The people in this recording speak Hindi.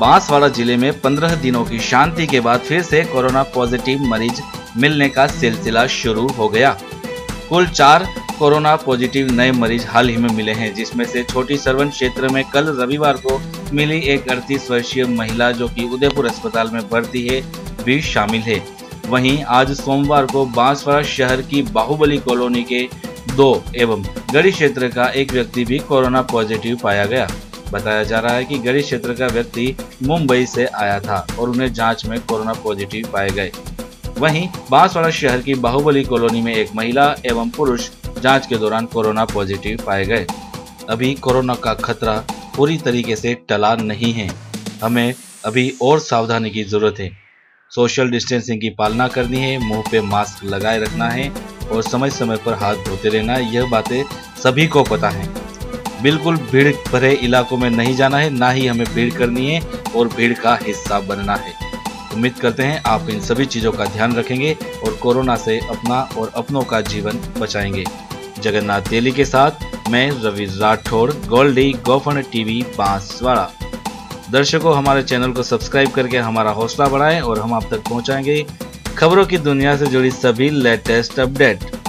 बांसवाड़ा ज़िले में 15 दिनों की शांति के बाद फिर से कोरोना पॉजिटिव मरीज़ मिलने का सिलसिला शुरू हो गया। कुल चार कोरोना पॉजिटिव नए मरीज़ हाल ही में मिले हैं, जिसमें से छोटी सरवन क्षेत्र में कल रविवार को मिली एक अड़तीस वर्षीय महिला जो कि उदयपुर अस्पताल में भर्ती है, भी शामिल है। वहीं आज सोमवार को बांसवाड़ा शहर की बाहुबली कॉलोनी के दो एवं गढ़ी क्षेत्र का एक व्यक्ति भी कोरोना पॉजिटिव पाया गया। बताया जा रहा है कि गढ़ी क्षेत्र का व्यक्ति मुंबई से आया था और उन्हें जाँच में कोरोना पॉजिटिव पाए गए। वहीं बांसवाड़ा शहर की बाहुबली कॉलोनी में एक महिला एवं पुरुष जाँच के दौरान कोरोना पॉजिटिव पाए गए। अभी कोरोना का खतरा पूरी तरीके से टला नहीं है। हमें अभी और सावधानी की ज़रूरत है। सोशल डिस्टेंसिंग की पालना करनी है, मुँह पे मास्क लगाए रखना है और समय समय पर हाथ धोते रहना, यह बातें सभी को पता है। बिल्कुल भीड़ भरे इलाकों में नहीं जाना है, ना ही हमें भीड़ करनी है और भीड़ का हिस्सा बनना है। उम्मीद करते हैं आप इन सभी चीज़ों का ध्यान रखेंगे और कोरोना से अपना और अपनों का जीवन बचाएँगे। जगन्नाथ तेली के साथ मैं रवि राठौड़ गोल्डी, गोफन टीवी, बांसवाड़ा। दर्शकों, हमारे चैनल को सब्सक्राइब करके हमारा हौसला बढ़ाएँ और हम आप तक पहुंचाएँगे। खबरों की दुनिया से जुड़ी सभी लेटेस्ट अपडेट।